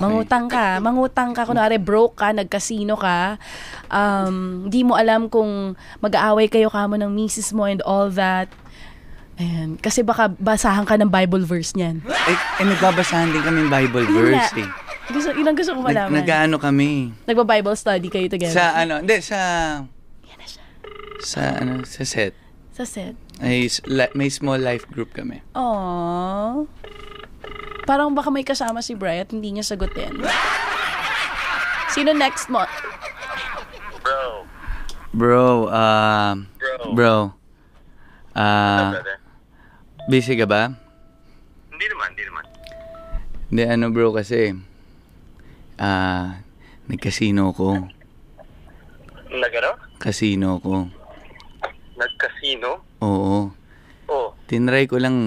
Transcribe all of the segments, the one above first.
Mangutang ka. Mangutang ka. Kunwari, broke ka, nagkasino ka. Um, di mo alam kung mag-aaway kayo kamo ng misis mo and all that. Ayan. Kasi baka basahan ka ng Bible verse niyan. Eh, eh nagbabasahan din kami ng Bible verse nga. eh. Gusto, yun ang gusto ko Nag, malaman. nag-ano kami. Nagba-Bible study kayo together. Sa ano, hindi, sa... Sa ano, sa set. Sa set. Ay, may small life group kami. Aww. Parang baka may kasama si Bri at hindi niya sagutin. Sino next mo? Bro. Bro, ah... Bro. bro. Brother? busy ka ba? Hindi naman, hindi naman. Hindi, ano bro kasi... Ah... nagkasino ko. Nagano? Casino ko. Nag-casino? Oo. Oh. Tinry ko lang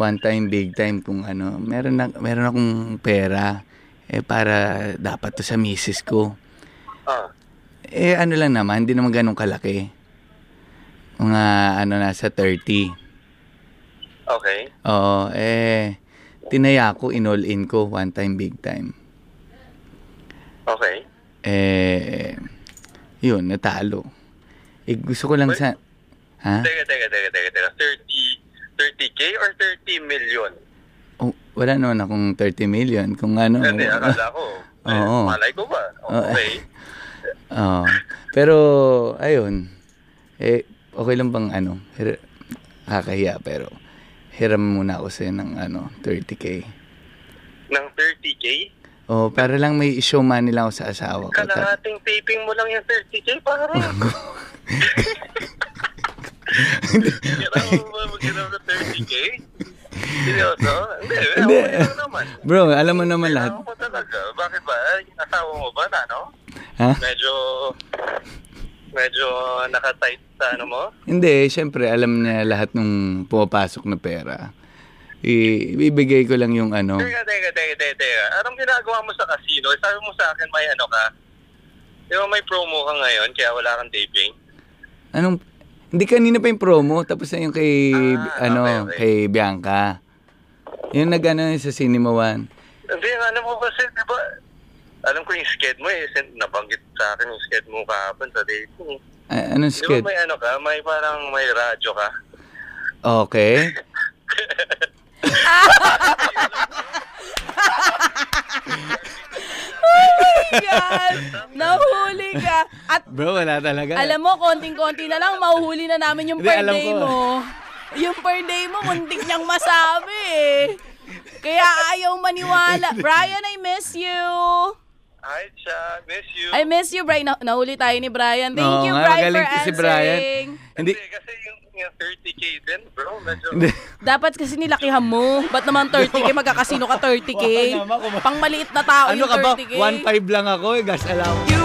one time, big time kung ano. Meron, na, meron akong pera. Eh, para dapat to sa misis ko. Ah. Eh, ano lang naman, hindi naman ganun kalaki. Mga, ano, nasa 30. Okay. Oo, eh, tinaya ko, in-all in ko, one time, big time. Okay. Eh, yun, natalo. Eh, gusto ko lang sa... Ha? Teka, teka, teka, teka, teka. 30, 30K or 30 million? Oh, wala naman akong 30 million. Kung ano... Hindi, akala ko. Eh, Oo. Malay ko ba? Oo. Okay. Oo. pero, ayun. Eh, okay lang bang ano? Hir- kakahiya, pero hiram muna ako sa'yo ng ano, 30k. Ng 30K? Oh, para lang may show money lang ako sa asawa ko. Kalahating taping mo lang yung 30K, pare. Kailangan mo ba ng 30K? Seryoso? Hindi, Hindi. okay lang naman. Bro, alam mo naman lahat. Mo talaga. Bakit ba? Eh, Yung asawa mo ba na, no? Ha? Medyo, medyo nakatight sa ano mo? Hindi, syempre, alam niya lahat nung pumapasok na pera. I- ibibigay ko lang yung ano. Teka, teka, teka, teka, teka. Anong ginagawa mo sa casino? Sabi mo sa akin may ano ka? Di ba may promo ka ngayon kaya wala kang taping? Anong, hindi kanina pa yung promo, tapos na yung kay, Ah, ano, okay, okay. kay Bianca. Yung nag-ano sa Cinema One. Hindi, ano mo kasi, di ba? Alam ko yung sked mo eh. Nabanggit sa akin yung sked mo kahapon sa dating. A- anong Di ba may ano ka? May parang may radyo ka. Okay. God! Nahuli ka. At Bro, wala talaga. alam mo, konting-konti na lang, mahuhuli na namin yung Hindi, per alam day ko. mo. Yung per day mo, muntik niyang masabi eh. Kaya ayaw maniwala. Brian, I miss you. Hi, Cha. Miss you. I miss you, Brian. Na- nahuli tayo ni Brian. Thank Oo you, nga, Brian, magaling for si answering. Brian. Hindi, Hindi, kasi yung, yung 30K din, bro. Medyo... Dapat kasi nilakihan mo. Ba't naman 30k? Magkakasino ka 30k? Wala naman, kung- Pang maliit na tao ano yung ka ba? 30k. 1.5 lang ako, eh, gas alam.